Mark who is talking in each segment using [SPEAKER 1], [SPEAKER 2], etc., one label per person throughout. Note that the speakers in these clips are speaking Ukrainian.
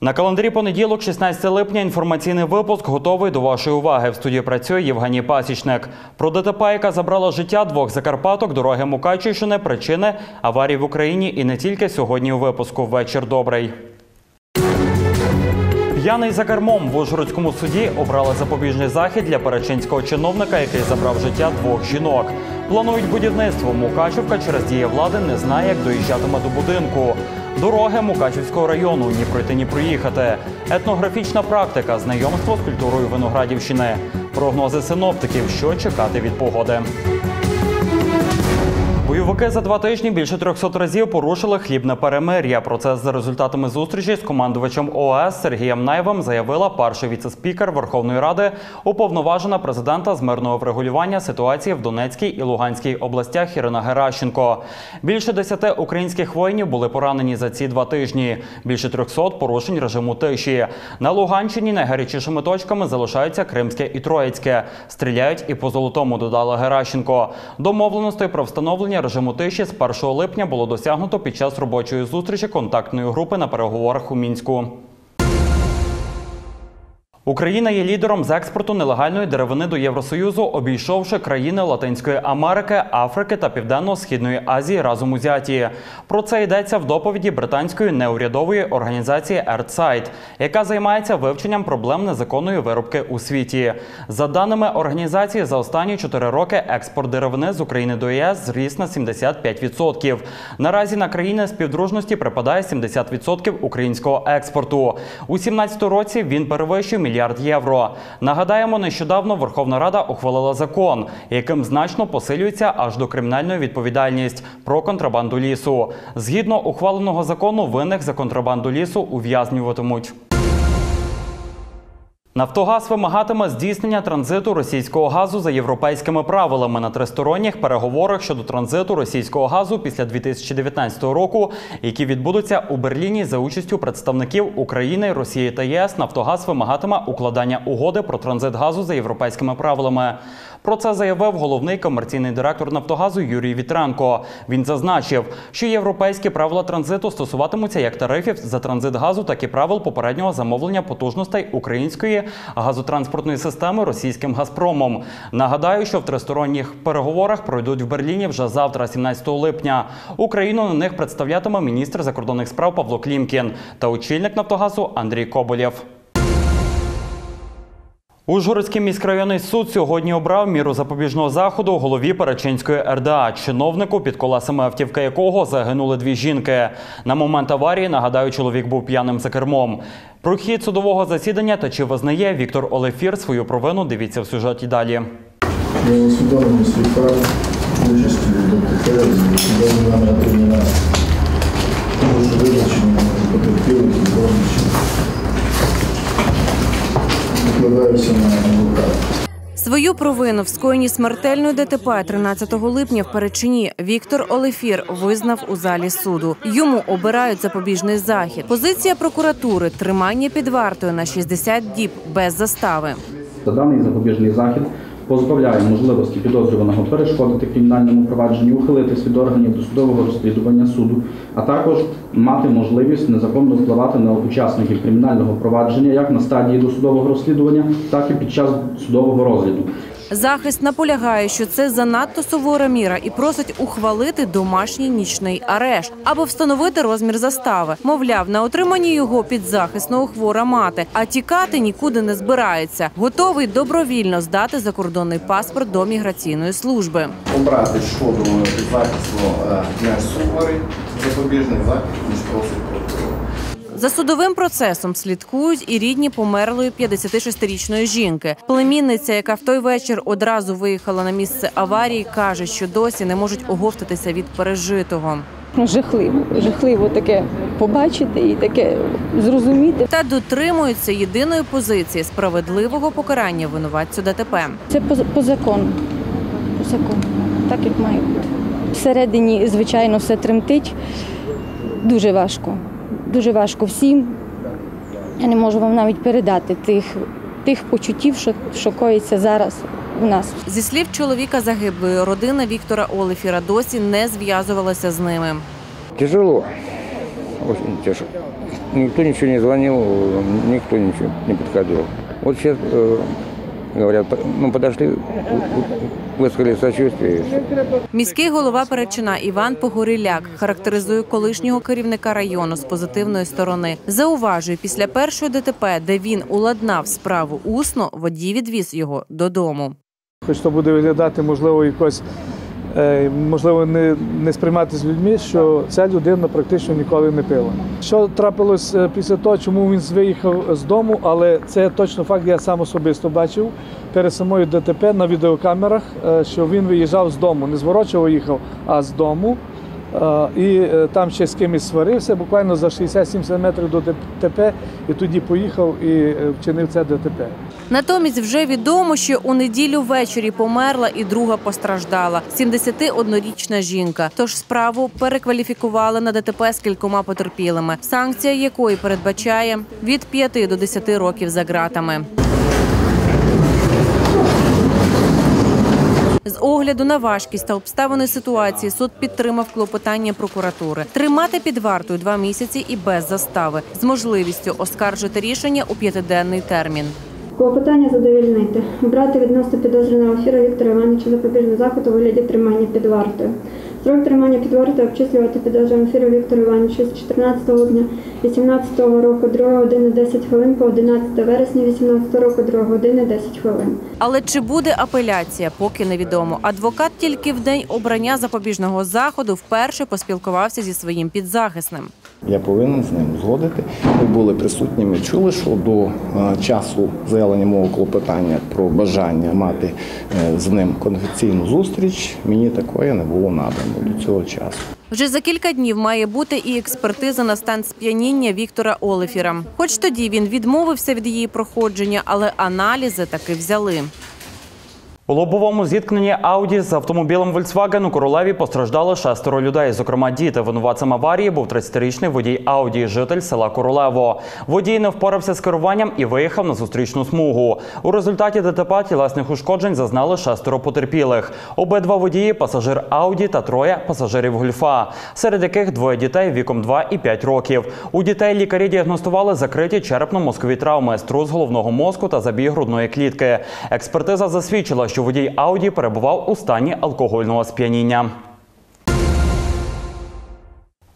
[SPEAKER 1] На календарі понеділок, 16 липня, інформаційний випуск готовий до вашої уваги. В студії працює Євгеній Пасічник. Про ДТП, яка забрала життя двох закарпаток, дороги Мукачівщини, причини аварій в Україні і не тільки сьогодні у випуску. Вечір добрий. П'яний за кермом в Ужгородському суді обрали запобіжний захід для перечинського чиновника, який забрав життя двох жінок. Планують будівництво. Мукачівка через дії влади не знає, як доїжджатиме до будинку. Дороги Мукачівського району ні пройти, ні проїхати. Етнографічна практика, знайомство з культурою Виноградівщини. Прогнози синоптиків, що чекати від погоди. Бойовики за два тижні більше 300 разів порушили хлібне перемир'я. Про це за результатами зустрічі з командувачем ООС Сергієм Наєвим заявила перший віце-спікер Верховної Ради, уповноважена президента з мирного врегулювання ситуації в Донецькій і Луганській областях Ірина Геращенко. Більше десяти українських воїнів були поранені за ці два тижні. Більше 300 порушень режиму тиші. На Луганщині найгарячішими точками залишаються Кримське і Троїцьке. Стріляють і по золотому, додала Геращенко. Домовленостей про встановлення режиму тиші з 1 липня було досягнуто під час робочої зустрічі контактної групи на переговорах у мінську. Україна є лідером з експорту нелегальної деревини до Євросоюзу, обійшовши країни Латинської Америки, Африки та Південно-Східної Азії разом узяті. Про це йдеться в доповіді британської неурядової організації EarthSight, яка займається вивченням проблем незаконної виробки у світі. За даними організації, за останні 4 роки експорт деревини з України до ЄС зріс на 75%. Наразі на країни співдружності припадає 70% українського експорту. У 2017 році він перевищив мільярд євро. Нагадаємо, нещодавно Верховна Рада ухвалила закон, яким значно посилюється аж до кримінальної відповідальність про контрабанду лісу. Згідно ухваленого закону, винних за контрабанду лісу ув'язнюватимуть. Нафтогаз вимагатиме здійснення транзиту російського газу за європейськими правилами на тристоронніх переговорах щодо транзиту російського газу після 2019 року, які відбудуться у Берліні за участю представників України, Росії та ЄС. Нафтогаз вимагатиме укладання угоди про транзит газу за європейськими правилами. Про це заявив головний комерційний директор Нафтогазу Юрій Вітренко. Він зазначив, що європейські правила транзиту стосуватимуться як тарифів за транзит газу, так і правил попереднього замовлення потужностей української газотранспортної системи російським Газпромом. Нагадаю, що в тристоронніх переговорах пройдуть в Берліні вже завтра, 17 липня. Україну на них представлятиме міністр закордонних справ Павло Клімкін та очільник Нафтогазу Андрій Коболєв. Ужгородський міськрайонний суд сьогодні обрав міру запобіжного заходу голові Перечинської РДА, чиновнику, під колесами автівки якого загинули дві жінки. На момент аварії, нагадаю, чоловік був п'яним за кермом. Про хід судового засідання та чи визнає Віктор Олефір свою провину, дивіться в сюжеті далі.
[SPEAKER 2] Я свій факт участі в ДТП. Тому що визначені потерпілих і родичів. Викладаюся на адвоката.
[SPEAKER 3] Свою провину в скоєнні смертельної ДТП 13 липня в Перечині Віктор Олефір визнав у залі суду. Йому обирають запобіжний захід. Позиція прокуратури тримання під вартою на 60 діб без застави.
[SPEAKER 4] За даний запобіжний захід позбавляє можливості підозрюваного перешкодити кримінальному провадженню, ухилитись від органів досудового розслідування суду, а також мати можливість незаконно впливати на учасників кримінального провадження як на стадії досудового розслідування, так і під час судового розгляду.
[SPEAKER 3] Захист наполягає, що це занадто сувора міра і просить ухвалити домашній нічний арешт або встановити розмір застави. Мовляв, на отриманні його підзахисного хвора мати, а тікати нікуди не збирається. Готовий добровільно здати закордонний паспорт до міграційної служби.
[SPEAKER 5] обрати шкоду захисту е, не суворий запобіжний захід, ніж просить.
[SPEAKER 3] За судовим процесом слідкують і рідні померлої 56-річної жінки. Племінниця, яка в той вечір одразу виїхала на місце аварії, каже, що досі не можуть оговтатися від пережитого.
[SPEAKER 6] Жахливо, жахливо таке побачити і таке зрозуміти.
[SPEAKER 3] Та дотримуються єдиної позиції справедливого покарання винуватцю ДТП.
[SPEAKER 6] Це по, по закону. По закону. Так як має бути. Всередині, звичайно, все тремтить. Дуже важко. Дуже важко всім. Я не можу вам навіть передати тих, тих почуттів, що, що коїться зараз у нас.
[SPEAKER 3] Зі слів чоловіка загиблої родина Віктора Олефіра досі не зв'язувалася з ними.
[SPEAKER 7] Тяжело, очень тяжело. никто ничего не звонил, никто ничего не подходил. Вот сейчас э, говорят, ну подошли, высказали сочувствие.
[SPEAKER 3] Міський голова Перечина Іван Погоріляк характеризує колишнього керівника району з позитивної сторони. Зауважує, після першої ДТП, де він уладнав справу усно, водій відвіз його додому.
[SPEAKER 8] Хоч то буде виглядати, можливо, якось можливо, не, не сприймати з людьми, що ця людина практично ніколи не пила. Що трапилось е, після того, чому він виїхав з дому, але це точно факт, я сам особисто бачив перед самою ДТП на відеокамерах, е, що він виїжджав з дому, не зворочово їхав, а з дому. Е, І е, там ще з кимось сварився, буквально за 60-70 метрів до ДТП, і тоді поїхав і е, вчинив це ДТП.
[SPEAKER 3] Натомість вже відомо, що у неділю ввечері померла і друга постраждала 71-річна жінка. Тож справу перекваліфікували на ДТП з кількома потерпілими, санкція якої передбачає від 5 до 10 років за ґратами. З огляду на важкість та обставини ситуації суд підтримав клопотання прокуратури тримати під вартою два місяці і без застави з можливістю оскаржити рішення у п'ятиденний термін.
[SPEAKER 9] Клопотання задовільнити. Обрати відносно підозрюваного Фіра Віктора Івановича запобіжний захід у вигляді тримання під вартою. Срок тримання під вартою обчислювати підозрюваного Фіру Віктору Івановичу з 14 липня 2018 року 2 години 10 хвилин по 11 вересня 2018 року 2 години 10 хвилин.
[SPEAKER 3] Але чи буде апеляція, поки невідомо. Адвокат тільки в день обрання запобіжного заходу вперше поспілкувався зі своїм підзахисним.
[SPEAKER 5] Я повинен з ним узгодити. Ви були присутні, ми чули, що до е, часу заявлення мого клопотання про бажання мати е, з ним конфіденційну зустріч, мені такої не було надано до цього часу.
[SPEAKER 3] Вже за кілька днів має бути і експертиза на стан сп'яніння Віктора Олефіра. Хоч тоді він відмовився від її проходження, але аналізи таки взяли.
[SPEAKER 1] У лобовому зіткненні Ауді з автомобілем Volkswagen у Королеві постраждали шестеро людей. Зокрема, діти. Винуватцем аварії був 30-річний водій Ауді, житель села Королево. Водій не впорався з керуванням і виїхав на зустрічну смугу. У результаті ДТП тілесних ушкоджень зазнали шестеро потерпілих. Обидва водії, пасажир Ауді та троє пасажирів Гольфа, серед яких двоє дітей віком 2 і 5 років. У дітей лікарі діагностували закриті черепно-мозкові травми, струс головного мозку та забіг грудної клітки. Експертиза засвідчила, що водій Ауді перебував у стані алкогольного сп'яніння.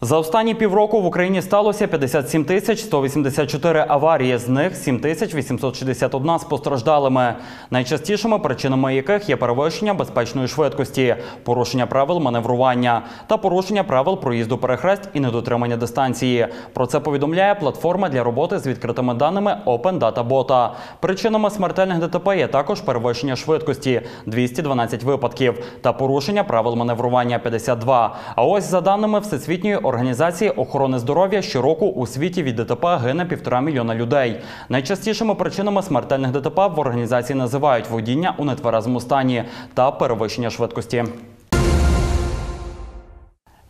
[SPEAKER 1] За останні півроку в Україні сталося 57 тисяч 184 аварії, з них 7 тисяч 861 з постраждалими. Найчастішими причинами яких є перевищення безпечної швидкості, порушення правил маневрування та порушення правил проїзду перехрест і недотримання дистанції. Про це повідомляє платформа для роботи з відкритими даними Open Data Bota. Причинами смертельних ДТП є також перевищення швидкості 212 випадків та порушення правил маневрування 52. А ось за даними Всесвітньої організації охорони здоров'я щороку у світі від ДТП гине півтора мільйона людей. Найчастішими причинами смертельних ДТП в організації називають водіння у нетверезому стані та перевищення швидкості.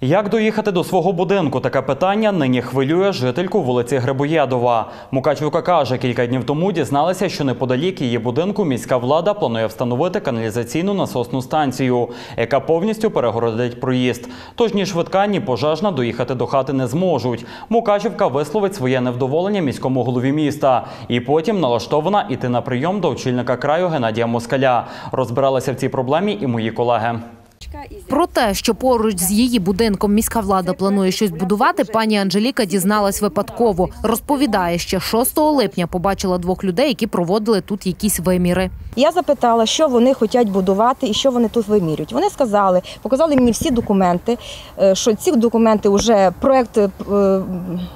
[SPEAKER 1] Як доїхати до свого будинку? Таке питання нині хвилює жительку вулиці Грибоєдова. Мукачівка каже, кілька днів тому дізналася, що неподалік її будинку міська влада планує встановити каналізаційну насосну станцію, яка повністю перегородить проїзд. Тож ні швидка, ні пожежна доїхати до хати не зможуть. Мукачівка висловить своє невдоволення міському голові міста і потім налаштована іти на прийом до очільника краю Геннадія Москаля. Розбиралися в цій проблемі і мої колеги.
[SPEAKER 10] Про те, що поруч з її будинком міська влада планує щось будувати, пані Анжеліка дізналась випадково. Розповідає, ще 6 липня побачила двох людей, які проводили тут якісь виміри.
[SPEAKER 11] Я запитала, що вони хочуть будувати і що вони тут вимірюють. Вони сказали, показали мені всі документи, е, що ці документи вже проект е,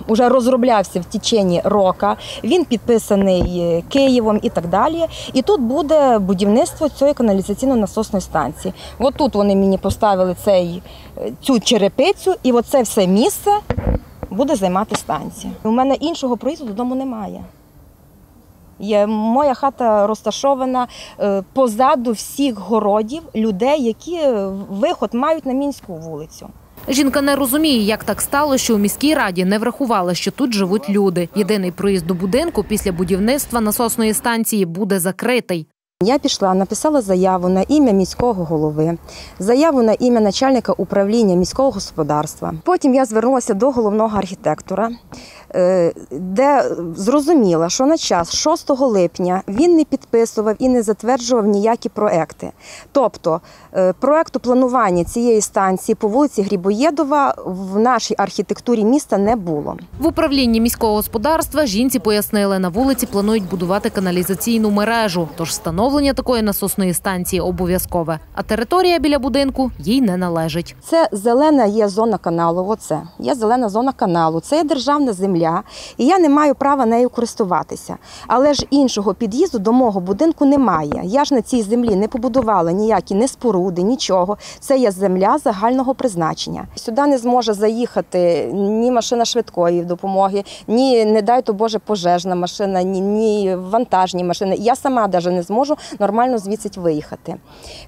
[SPEAKER 11] вже розроблявся в течені року. Він підписаний е, Києвом і так далі. І тут буде будівництво цієї каналізаційно-насосної станції. От тут вони поставили цей, е, цю черепицю, і оце все місце буде займати станція. У мене іншого проїзду додому немає. Є, моя хата розташована е, позаду всіх городів людей, які е, виход мають на мінську вулицю.
[SPEAKER 10] Жінка не розуміє, як так стало, що у міській раді не врахували, що тут живуть люди. Єдиний проїзд до будинку після будівництва насосної станції буде закритий.
[SPEAKER 11] Я пішла, написала заяву на ім'я міського голови, заяву на ім'я начальника управління міського господарства. Потім я звернулася до головного архітектора. Е, де зрозуміла, що на час 6 липня він не підписував і не затверджував ніякі проекти. Тобто е, проекту планування цієї станції по вулиці Грібоєдова в нашій архітектурі міста не було.
[SPEAKER 10] В управлінні міського господарства жінці пояснили, на вулиці планують будувати каналізаційну мережу, тож встановлення такої насосної станції обов'язкове. А територія біля будинку їй не належить.
[SPEAKER 11] Це зелена є зона каналу. Оце є зелена зона каналу. Це є державна земля, і я не маю права нею користуватися. Але ж іншого під'їзду до мого будинку немає. Я ж на цій землі не побудувала ніякі не споруди, нічого. Це є земля загального призначення. Сюди не зможе заїхати ні машина швидкої допомоги, ні, не дай то Боже, пожежна машина, ні, ні вантажні машини. Я сама навіть не зможу нормально звідси виїхати.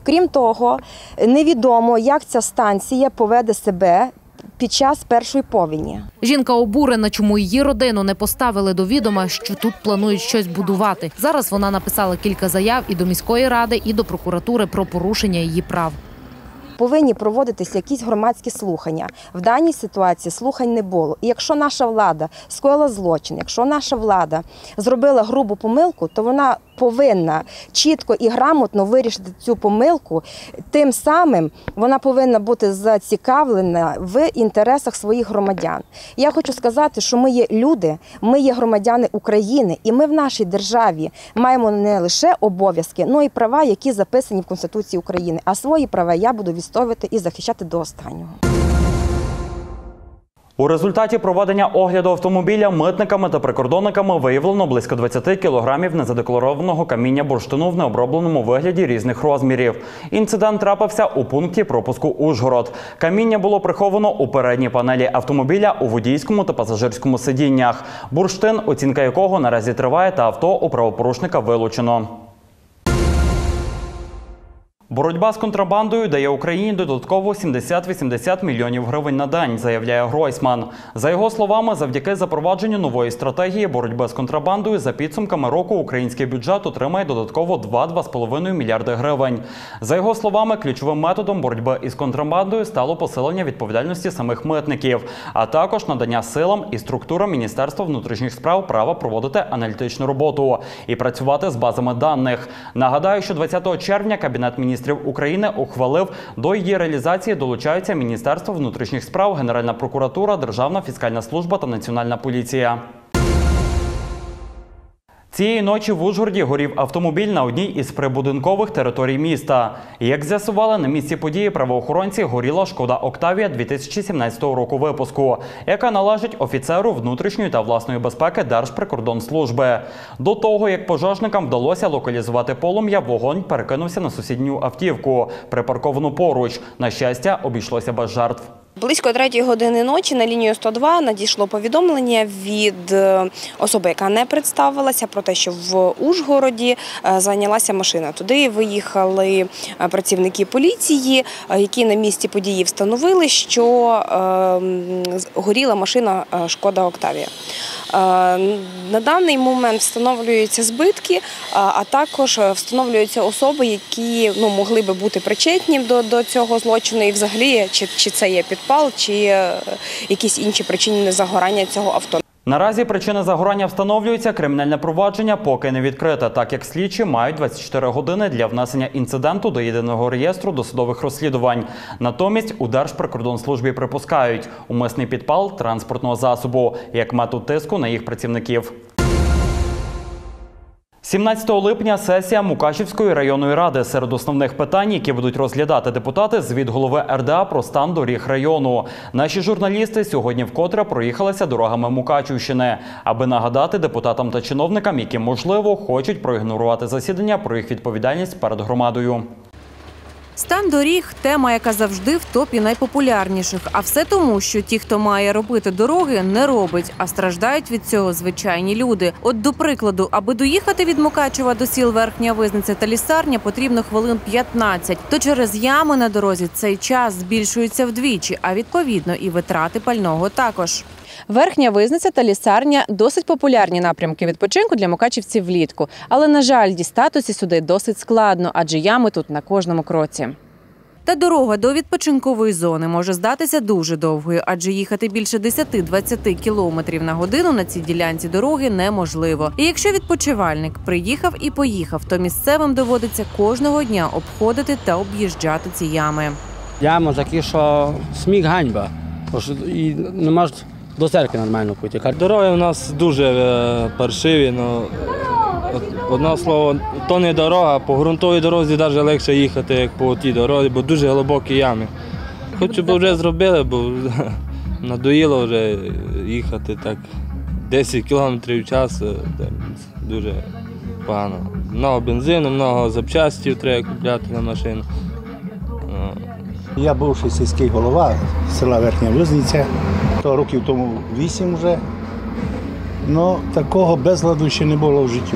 [SPEAKER 11] Крім того, невідомо, як ця станція поведе себе під час першої повені.
[SPEAKER 10] Жінка обурена, чому її родину не поставили до відома, що тут планують щось будувати. Зараз вона написала кілька заяв і до міської ради, і до прокуратури про порушення її прав.
[SPEAKER 11] Повинні проводитися якісь громадські слухання. В даній ситуації слухань не було. І якщо наша влада скоїла злочин, якщо наша влада зробила грубу помилку, то вона повинна чітко і грамотно вирішити цю помилку. Тим самим вона повинна бути зацікавлена в інтересах своїх громадян. Я хочу сказати, що ми є люди, ми є громадяни України, і ми в нашій державі маємо не лише обов'язки, але й права, які записані в Конституції України. А свої права я буду відстоювати і захищати до останнього.
[SPEAKER 1] У результаті проведення огляду автомобіля митниками та прикордонниками виявлено близько 20 кілограмів незадекларованого каміння бурштину в необробленому вигляді різних розмірів. Інцидент трапився у пункті пропуску Ужгород. Каміння було приховано у передній панелі автомобіля у водійському та пасажирському сидіннях. Бурштин, оцінка якого наразі триває, та авто у правопорушника вилучено. Боротьба з контрабандою дає Україні додатково 70-80 мільйонів гривень на день, заявляє Гройсман. За його словами, завдяки запровадженню нової стратегії боротьби з контрабандою за підсумками року український бюджет отримає додатково 2-2,5 мільярди гривень. За його словами, ключовим методом боротьби із контрабандою стало посилення відповідальності самих митників, а також надання силам і структурам Міністерства внутрішніх справ права проводити аналітичну роботу і працювати з базами даних. Нагадаю, що 20 червня Кабінет міністрів України ухвалив до її реалізації долучаються Міністерство внутрішніх справ, Генеральна прокуратура, Державна фіскальна служба та Національна поліція. Цієї ночі в Ужгороді горів автомобіль на одній із прибудинкових територій міста. Як з'ясували на місці події правоохоронці, горіла шкода Октавія 2017 року випуску, яка належить офіцеру внутрішньої та власної безпеки Держприкордонслужби. До того як пожежникам вдалося локалізувати полум'я, вогонь перекинувся на сусідню автівку, припарковану поруч. На щастя, обійшлося без жертв.
[SPEAKER 12] Близько третьої години ночі на лінію 102 надійшло повідомлення від е, особи, яка не представилася, про те, що в Ужгороді е, зайнялася машина. Туди виїхали е, працівники поліції, які на місці події встановили, що е, горіла машина Шкода Октавія. Е, На даний момент встановлюються збитки, е, а також е, встановлюються особи, які ну, могли би бути причетні до, до цього злочину, і взагалі чи, чи це є підпал, чи якісь інші причини загорання цього авто.
[SPEAKER 1] Наразі причини загорання встановлюються. Кримінальне провадження поки не відкрите, так як слідчі мають 24 години для внесення інциденту до єдиного реєстру досудових розслідувань. Натомість у Держприкордонслужбі припускають умисний підпал транспортного засобу як метод тиску на їх працівників. 17 липня сесія Мукачівської районної ради серед основних питань, які будуть розглядати депутати, звіт голови РДА про стан доріг району. Наші журналісти сьогодні вкотре проїхалися дорогами Мукачівщини, аби нагадати депутатам та чиновникам, які можливо хочуть проігнорувати засідання про їх відповідальність перед громадою.
[SPEAKER 3] Стан доріг тема, яка завжди в топі найпопулярніших. А все тому, що ті, хто має робити дороги, не робить, а страждають від цього звичайні люди. От до прикладу, аби доїхати від Мукачева до сіл Верхня Визниця та Лісарня, потрібно хвилин 15. То через ями на дорозі цей час збільшується вдвічі, а відповідно і витрати пального також.
[SPEAKER 13] Верхня визниця та лісарня досить популярні напрямки відпочинку для мукачівців влітку. Але, на жаль, дістатися сюди досить складно, адже ями тут на кожному кроці.
[SPEAKER 3] Та дорога до відпочинкової зони може здатися дуже довгою, адже їхати більше 10-20 кілометрів на годину на цій ділянці дороги неможливо. І якщо відпочивальник приїхав і поїхав, то місцевим доводиться кожного дня обходити та об'їжджати ці ями.
[SPEAKER 14] Яма такі, що сміх ганьба. І не можеш до церкви нормально піти.
[SPEAKER 15] Дороги у нас дуже е, паршиві. Ну, одне слово, то не дорога, по ґрунтовій дорозі навіть легше їхати, як по тій дорозі, бо дуже глибокі ями. Хочу би вже зробили, бо надоїло вже їхати так 10 кілометрів в час, е, дуже погано. Много бензину, много запчастів треба купляти на машину.
[SPEAKER 16] Я бувший сільський голова села Верхня Визниця, то років тому вісім вже. Ну, такого безладу ще не було в житті.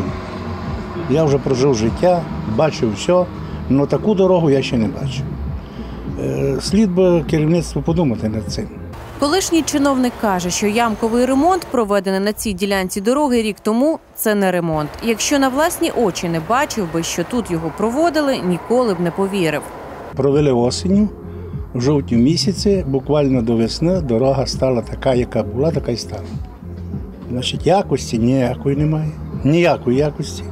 [SPEAKER 16] Я вже прожив життя, бачив все, але таку дорогу я ще не бачив. Е, Слід би керівництво подумати над цим.
[SPEAKER 3] Колишній чиновник каже, що ямковий ремонт, проведений на цій ділянці дороги рік тому, це не ремонт. Якщо на власні очі не бачив би, що тут його проводили, ніколи б не повірив.
[SPEAKER 16] Провели осінню, в жовтні місяці, буквально до весни, дорога стала така, яка була, така й стала. Значить, якості ніякої немає, ніякої якості.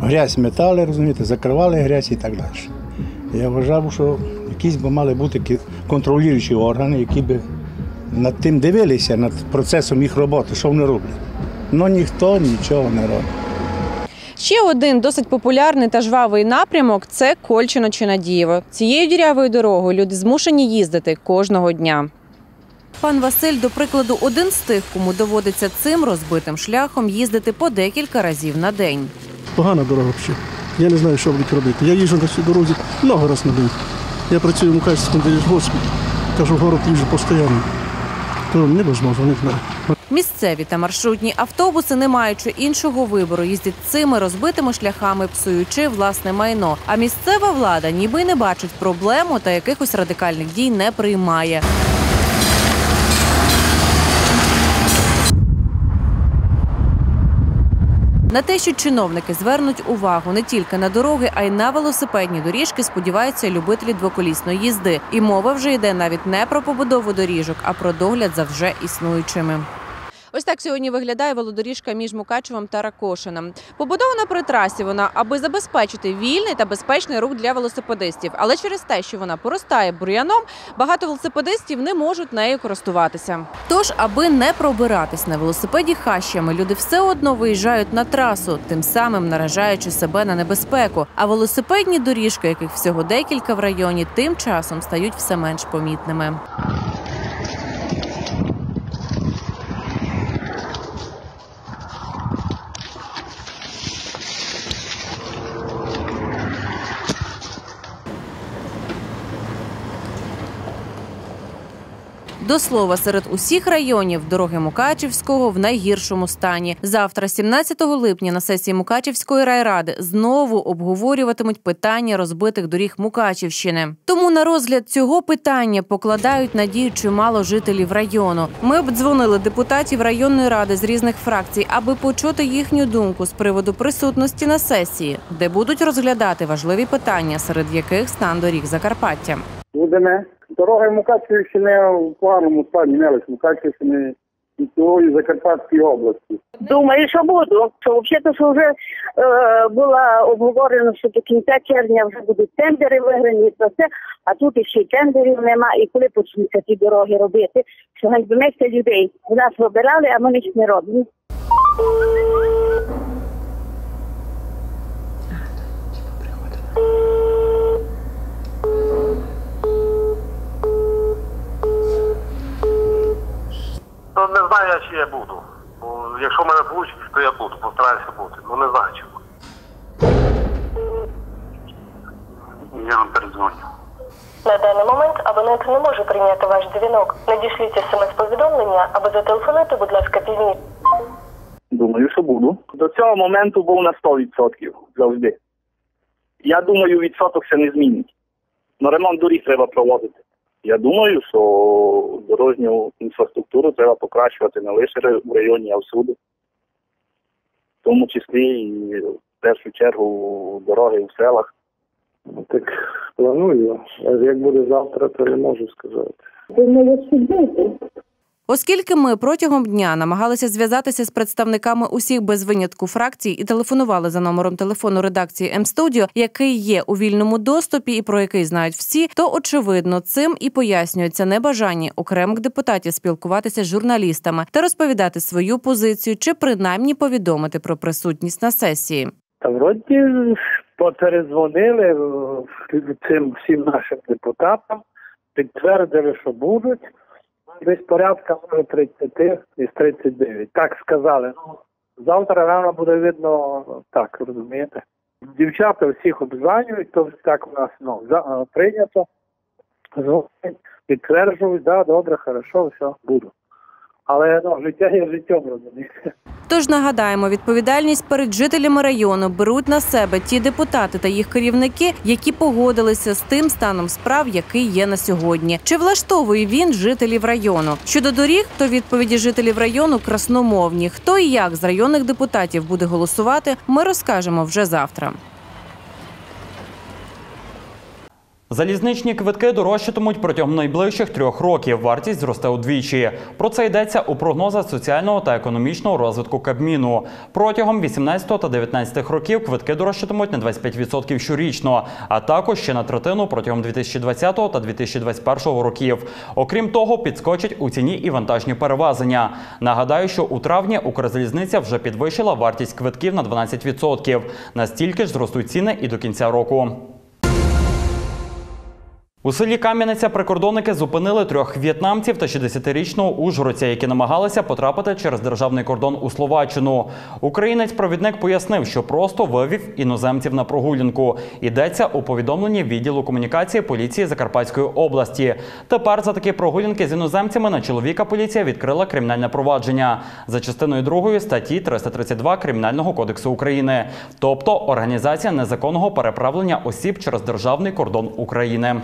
[SPEAKER 16] Грязь метали, розумієте, закривали грязь і так далі. Я вважав, що якісь би мали бути контролюючі органи, які би над тим дивилися, над процесом їх роботи, що вони роблять. Ну ніхто нічого не робить.
[SPEAKER 13] Ще один досить популярний та жвавий напрямок це Кольчино чи Надієво. Цією дірявою дорогою люди змушені їздити кожного дня.
[SPEAKER 3] Пан Василь, до прикладу, один з тих, кому доводиться цим розбитим шляхом їздити по декілька разів на день.
[SPEAKER 17] Погана дорога взагалі. Я не знаю, що будуть робити. Я їжджу на цій дорозі много разів на день. Я працюю в Мукачівському держгоспі, кажу, город їжджу постійно. То невозможно, не знаю.
[SPEAKER 3] Місцеві та маршрутні автобуси, не маючи іншого вибору, їздять цими розбитими шляхами, псуючи власне майно. А місцева влада ніби не бачить проблему та якихось радикальних дій не приймає. На те, що чиновники звернуть увагу не тільки на дороги, а й на велосипедні доріжки, сподіваються любителі двоколісної їзди. І мова вже йде навіть не про побудову доріжок, а про догляд за вже існуючими. Ось так сьогодні виглядає велодоріжка між Мукачевом та Ракошином. Побудована при трасі вона, аби забезпечити вільний та безпечний рух для велосипедистів. Але через те, що вона поростає бур'яном, багато велосипедистів не можуть нею користуватися. Тож, аби не пробиратись на велосипеді хащами, люди все одно виїжджають на трасу, тим самим наражаючи себе на небезпеку. А велосипедні доріжки, яких всього декілька в районі, тим часом стають все менш помітними. До слова, серед усіх районів дороги Мукачівського в найгіршому стані. Завтра, 17 липня, на сесії Мукачівської райради знову обговорюватимуть питання розбитих доріг Мукачівщини. Тому на розгляд цього питання покладають надію чимало жителів району. Ми обдзвонили депутатів районної ради з різних фракцій, аби почути їхню думку з приводу присутності на сесії, де будуть розглядати важливі питання, серед яких стан доріг Закарпаття.
[SPEAKER 18] Будемо. Дороги Мукачівщини в поганому стані, не лише Мукачівщини, і цілої Закарпатської області.
[SPEAKER 19] Думаю, що буду. Що взагалі що вже е, було обговорено, що до кінця червня вже будуть тендери виграні та все, а тут ще й тендерів нема. І коли почнуться ті дороги робити, що ганьбиметься людей. У нас вибирали, а ми ніч не робимо.
[SPEAKER 20] Ну, не знаю, я, чи я буду. Бо якщо в мене вийде, то я буду, постараюся бути. Ну не знаю чому. Я вам передзвоню.
[SPEAKER 21] На даний момент абонент не може прийняти ваш дзвінок. Надішліть смс-повідомлення або зателефонуйте, будь ласка, пізніше.
[SPEAKER 18] Думаю, що буду. До цього моменту був на 100% завжди. Я думаю, відсоток це не змінить. Но ремонт доріг треба проводити. Я думаю, що дорожню інфраструктуру треба покращувати не лише в районі, а всюди. В тому числі і в першу чергу дороги в селах.
[SPEAKER 22] Так планую. А як буде завтра, то не можу сказати.
[SPEAKER 3] Оскільки ми протягом дня намагалися зв'язатися з представниками усіх без винятку фракцій і телефонували за номером телефону редакції М-студіо, який є у вільному доступі і про який знають всі, то очевидно цим і пояснюється небажання окремих депутатів спілкуватися з журналістами та розповідати свою позицію чи принаймні повідомити про присутність на сесії.
[SPEAKER 22] Та вроді поперезвонили е, цим всім нашим депутатам, підтвердили, що будуть. Десь порядка може 30 із 39. Так сказали. Ну, завтра рано буде видно так, розумієте. Дівчата всіх обзванюють, то так у нас ну, за, е, прийнято. Підтверджують, да, добре, хорошо, все, буду. Але ну, життя є життям, розумієте.
[SPEAKER 3] Тож нагадаємо, відповідальність перед жителями району беруть на себе ті депутати та їх керівники, які погодилися з тим станом справ, який є на сьогодні. Чи влаштовує він жителів району? Щодо доріг, то відповіді жителів району красномовні. Хто і як з районних депутатів буде голосувати, ми розкажемо вже завтра.
[SPEAKER 1] Залізничні квитки дорожчатимуть протягом найближчих трьох років. Вартість зросте удвічі. Про це йдеться у прогнозах соціального та економічного розвитку Кабміну. Протягом 18 та 19 років квитки дорожчатимуть на 25% щорічно, а також ще на третину протягом 2020 та 2021 років. Окрім того, підскочать у ціні і вантажні перевезення. Нагадаю, що у травні Укрзалізниця вже підвищила вартість квитків на 12%. Настільки ж зростуть ціни і до кінця року. У селі Кам'янеця прикордонники зупинили трьох в'єтнамців та 60-річного ужгородця, які намагалися потрапити через державний кордон у Словаччину. Українець-провідник пояснив, що просто вивів іноземців на прогулянку. Йдеться у повідомленні відділу комунікації поліції Закарпатської області. Тепер за такі прогулянки з іноземцями на чоловіка поліція відкрила кримінальне провадження за частиною 2 статті 332 Кримінального кодексу України, тобто організація незаконного переправлення осіб через державний кордон України.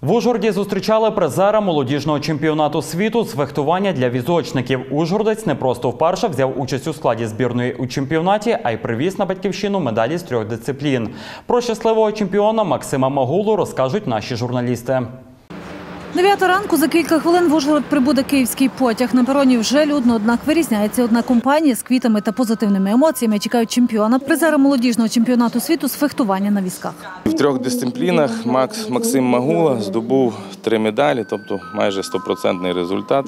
[SPEAKER 1] В Ужгороді зустрічали призера молодіжного чемпіонату світу з фехтування для візочників. Ужгородець не просто вперше взяв участь у складі збірної у чемпіонаті, а й привіз на батьківщину медалі з трьох дисциплін. Про щасливого чемпіона Максима Магулу розкажуть наші журналісти.
[SPEAKER 23] Дев'ята ранку за кілька хвилин в Ужгород прибуде київський потяг. На пероні вже людно, однак вирізняється одна компанія з квітами та позитивними емоціями. Чекають чемпіона, призера молодіжного чемпіонату світу з фехтування на візках.
[SPEAKER 24] В трьох дисциплінах Макс Максим Магула здобув три медалі, тобто майже стопроцентний результат.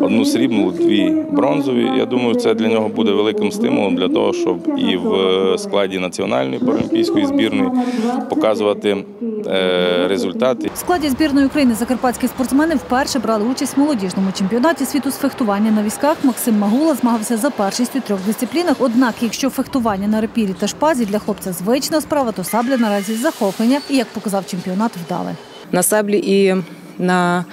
[SPEAKER 24] Одну срібну, дві бронзові. Я думаю, це для нього буде великим стимулом для того, щоб і в складі національної паралімпійської збірної показувати е, результати.
[SPEAKER 23] В складі збірної України закарпатські спортсмени вперше брали участь в молодіжному чемпіонаті світу з фехтування на візках. Максим Магула змагався за першість у трьох дисциплінах. Однак, якщо фехтування на рапірі та шпазі для хлопця звична справа, то сабля наразі захоплення і, як показав чемпіонат, вдале.
[SPEAKER 25] На саблі і на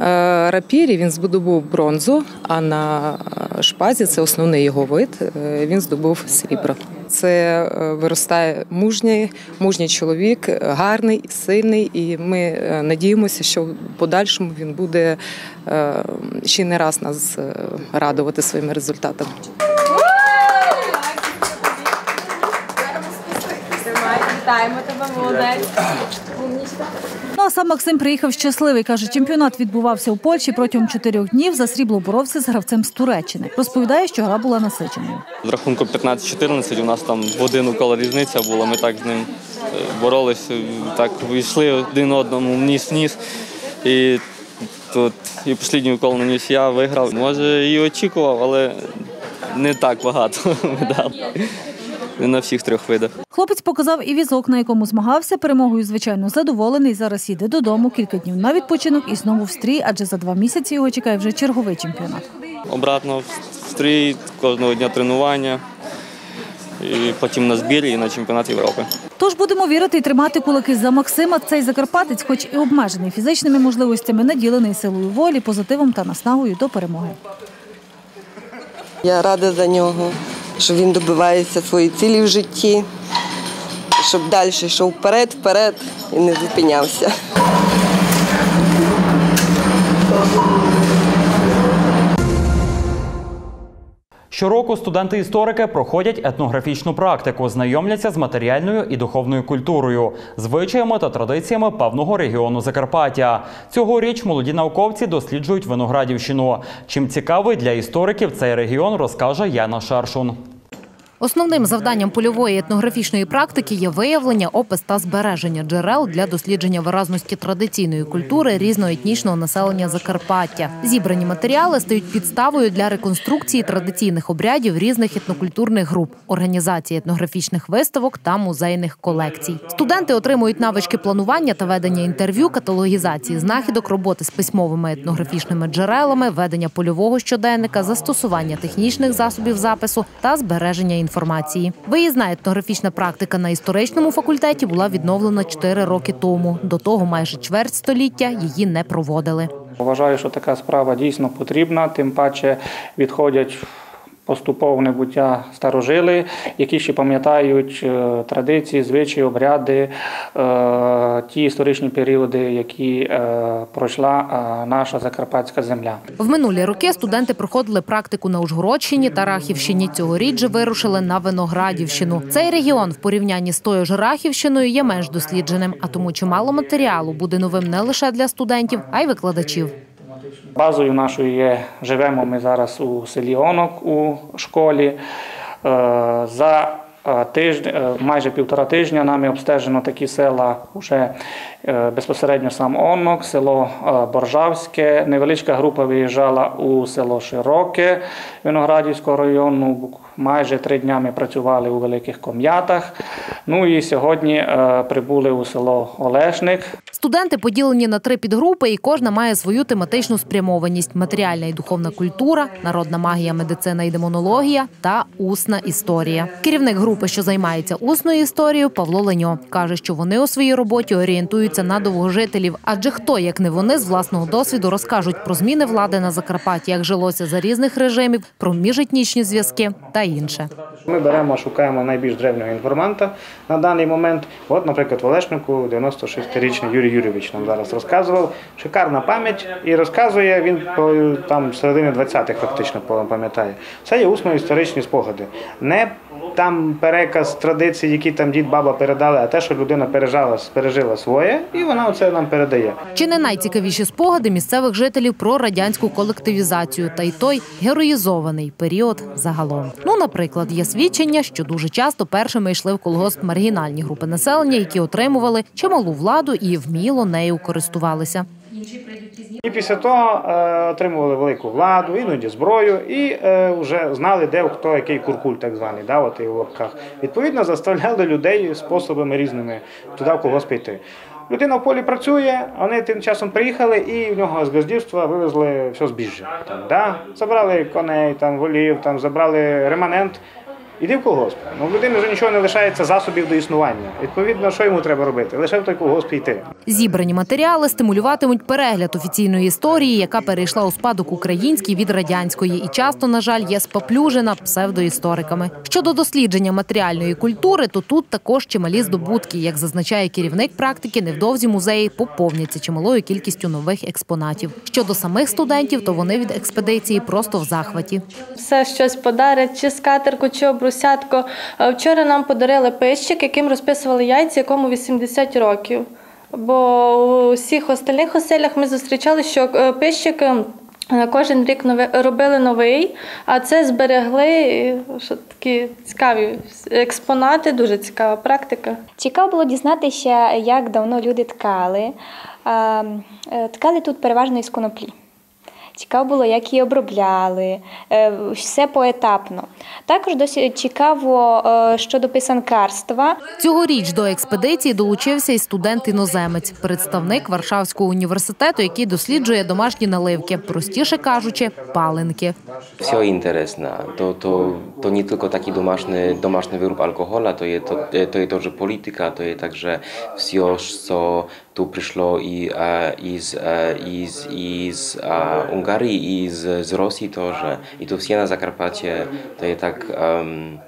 [SPEAKER 25] е, рапірі він здобув бронзу, а на е, шпазі це основний його вид. е, Він здобув срібро. Це е, виростає мужній, мужній чоловік, гарний, сильний, і ми е, надіємося, що в подальшому він буде е, ще не раз нас радувати своїми результатами.
[SPEAKER 23] Вітаємо тебе, молодець. Ну а сам Максим приїхав щасливий. каже, чемпіонат відбувався у Польщі протягом чотирьох днів. За срібло боровся з гравцем з Туреччини. Розповідає, що гра була насиченою.
[SPEAKER 26] З рахунком 15-14 у нас там в один укол різниця була. Ми так з ним е, боролися, так вийшли один одному в ніс-ніс. І тут і останній укол наніс я виграв. Може, і очікував, але не так багато медалей. Не на всіх трьох видах.
[SPEAKER 23] Хлопець показав і візок, на якому змагався. Перемогою, звичайно, задоволений. Зараз їде додому кілька днів на відпочинок і знову в стрій, адже за два місяці його чекає вже черговий чемпіонат.
[SPEAKER 26] Обратно в стрій, кожного дня тренування, і потім на збір і на чемпіонат Європи.
[SPEAKER 23] Тож будемо вірити і тримати кулаки за Максима. Цей закарпатець, хоч і обмежений фізичними можливостями, наділений силою волі, позитивом та наснагою до перемоги.
[SPEAKER 27] Я рада за нього, що він добивається своєї цілі в житті, щоб далі йшов вперед, вперед і не зупинявся.
[SPEAKER 1] Щороку студенти-історики проходять етнографічну практику, знайомляться з матеріальною і духовною культурою, звичаями та традиціями певного регіону Закарпаття. Цьогоріч молоді науковці досліджують Виноградівщину. Чим цікавий для істориків цей регіон, розкаже Яна Шаршун.
[SPEAKER 10] Основним завданням польової етнографічної практики є виявлення, опис та збереження джерел для дослідження виразності традиційної культури різноетнічного населення Закарпаття. Зібрані матеріали стають підставою для реконструкції традиційних обрядів різних етнокультурних груп, організації етнографічних виставок та музейних колекцій. Студенти отримують навички планування та ведення інтерв'ю, каталогізації знахідок, роботи з письмовими етнографічними джерелами, ведення польового щоденника, застосування технічних засобів запису та збереження інформації. Виїзна етнографічна практика на історичному факультеті була відновлена 4 роки тому. До того майже чверть століття її не проводили.
[SPEAKER 28] Вважаю, що така справа дійсно потрібна, тим паче відходять поступово небуття старожили, які ще пам'ятають е, традиції, звичаї, обряди, е, ті історичні періоди, які е, пройшла наша закарпатська земля.
[SPEAKER 10] В минулі роки студенти проходили практику на Ужгородщині та Рахівщині. Цьогоріч же вирушили на Виноградівщину. Цей регіон в порівнянні з тою ж Рахівщиною є менш дослідженим, а тому чимало матеріалу буде новим не лише для студентів, а й викладачів.
[SPEAKER 28] Базою нашою є живемо ми зараз у селі Онок у школі. Е, За е, тиждень, е, майже півтора тижня нами обстежено такі села вже безпосередньо сам Онок, село е, Боржавське. Невеличка група виїжджала у село Широке Виноградівського району. Майже три дня ми працювали у великих ком'ятах. Ну і сьогодні е, прибули у село Олешник.
[SPEAKER 10] Студенти поділені на три підгрупи, і кожна має свою тематичну спрямованість: матеріальна і духовна культура, народна магія, медицина і демонологія та усна історія. Керівник групи, що займається усною історією, Павло Леньо, каже, що вони у своїй роботі орієнтуються на довгожителів. Адже хто, як не вони, з власного досвіду розкажуть про зміни влади на Закарпатті, як жилося за різних режимів, про міжетнічні зв'язки та інше.
[SPEAKER 28] Ми беремо, шукаємо найбільш древнього інформанта на даний момент. От, наприклад, в Олешнику 96-річний Юрій Юрійович нам зараз розказував. Шикарна пам'ять і розказує він по там середини 20-х фактично пам'ятає. Це є усно історичні спогади. Не там переказ традицій, які там дід баба передали, а те, що людина пережила, пережила своє, і вона оце нам передає.
[SPEAKER 10] Чи не найцікавіші спогади місцевих жителів про радянську колективізацію та й той героїзований період загалом? Ну, наприклад, є свідчення, що дуже часто першими йшли в колгосп маргінальні групи населення, які отримували чималу владу і вміло нею користувалися.
[SPEAKER 28] І після того е, отримували велику владу, іноді зброю, і е, вже знали, де хто який куркуль, так званий, да, от і в лапках. Відповідно, заставляли людей способами різними туди в когось піти. Людина в полі працює, вони тим часом приїхали і в нього з газдівства вивезли все збіжжя. Там, да? Забрали коней, там, волів, там, забрали реманент. Іди в колгосп. Ну, в людини вже нічого не лишається засобів до існування. Відповідно, що йому треба робити? Лише в той колгосп йти.
[SPEAKER 10] Зібрані матеріали стимулюватимуть перегляд офіційної історії, яка перейшла у спадок українській від радянської, і часто, на жаль, є споплюжена псевдоісториками. Щодо дослідження матеріальної культури, то тут також чималі здобутки. Як зазначає керівник практики, невдовзі музеї поповняться чималою кількістю нових експонатів. Щодо самих студентів, то вони від експедиції просто в захваті.
[SPEAKER 29] все щось подарять, чи скатерку, чи обрусятку. Е, Вчора нам подарили пищик, яким розписували яйця, якому 80 років. Бо у всіх остальних оселях ми зустрічали, що е, пищик е, кожен рік робили новий, а це зберегли. Що такі цікаві експонати, дуже цікава практика.
[SPEAKER 30] Цікаво було дізнатися, як давно люди ткали. Е, Ткали тут переважно із коноплі. Цікаво було, як її обробляли, е, все поетапно. Також досить цікаво е, щодо писанкарства.
[SPEAKER 10] Цьогоріч до експедиції долучився і студент-іноземець, представник Варшавського університету, який досліджує домашні наливки, простіше кажучи, паленки.
[SPEAKER 31] Все interesne. To, to, to nie tylko taki domaszny, domaszny wyrób alkohola, to jest to, to, jest także polityka, to jest także wszystko, co tu przyszło i, e, i, z, e, i, z, i z e, Ungarii, i z, z Rosji też. I to wszystko na Zakarpacie, to jest tak... Um,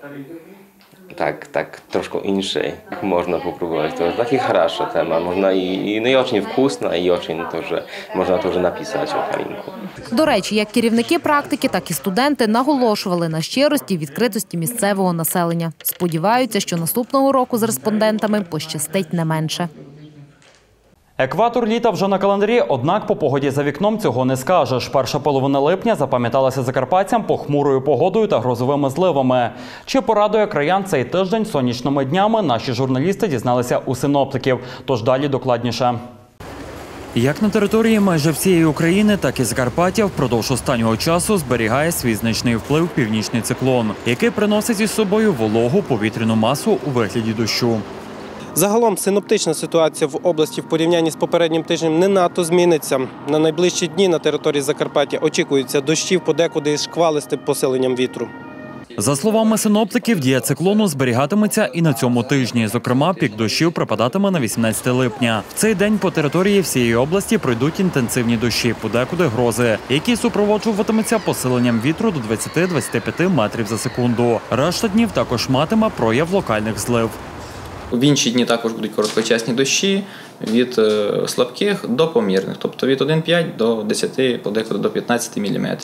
[SPEAKER 31] tak, tak troszkę inaczej można popróbować. To taki хороша тема. Można i, no i очень вкусно, i очень тоже, można тоже napisać o Kalinku.
[SPEAKER 10] До речі, як керівники практики, так і студенти наголошували на щирості відкритості місцевого населення. Сподіваються, що наступного року з респондентами пощастить не менше.
[SPEAKER 1] Екватор літа вже на календарі, однак по погоді за вікном цього не скажеш. Перша половина липня запам'яталася закарпатцям похмурою погодою та грозовими зливами. Чи порадує краян цей тиждень сонячними днями? Наші журналісти дізналися у синоптиків. Тож далі докладніше. Як на території майже всієї України, так і Закарпаття впродовж останнього часу зберігає свій значний вплив північний циклон, який приносить із собою вологу повітряну масу у вигляді дощу.
[SPEAKER 32] Загалом синоптична ситуація в області в порівнянні з попереднім тижнем не надто зміниться. На найближчі дні на території Закарпаття очікуються дощів подекуди із шквалистим посиленням вітру.
[SPEAKER 1] За словами синоптиків, дія циклону зберігатиметься і на цьому тижні. Зокрема, пік дощів припадатиме на 18 липня. В цей день по території всієї області пройдуть інтенсивні дощі, подекуди грози, які супроводжуватимуться посиленням вітру до 20-25 метрів за секунду. Решта днів також матиме прояв локальних злив.
[SPEAKER 33] В інші дні також будуть короткочасні дощі від е, слабких до помірних, тобто від 1,5 до 10, подекуди до 15 мм.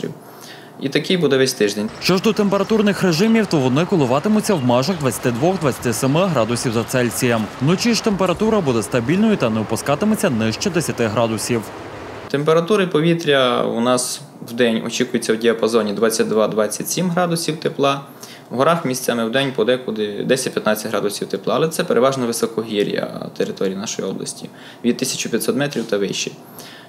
[SPEAKER 33] І такий буде весь тиждень.
[SPEAKER 1] Що ж до температурних режимів, то вони коливатимуться в межах 22-27 градусів за Цельсієм. Вночі ж температура буде стабільною та не опускатиметься нижче 10 градусів.
[SPEAKER 33] Температури повітря у нас в день очікується в діапазоні 22-27 градусів тепла. В горах місцями в день подекуди 10-15 градусів тепла, але це переважно високогір'я території нашої області від 1500 метрів та вище.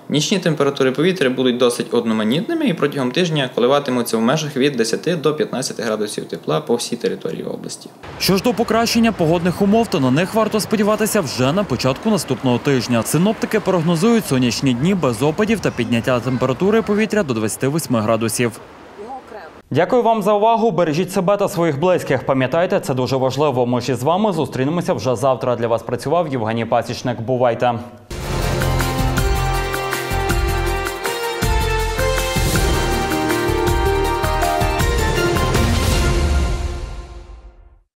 [SPEAKER 33] Нічні температури повітря будуть досить одноманітними і протягом тижня коливатимуться в межах від 10 до 15 градусів тепла по всій території області.
[SPEAKER 1] Що ж до покращення погодних умов, то на них варто сподіватися вже на початку наступного тижня. Синоптики прогнозують сонячні дні без опадів та підняття температури повітря до 28 градусів. Дякую вам за увагу. Бережіть себе та своїх близьких. Пам'ятайте, це дуже важливо. Ми ж із вами зустрінемося вже завтра. Для вас працював Євгеній Пасічник. Бувайте.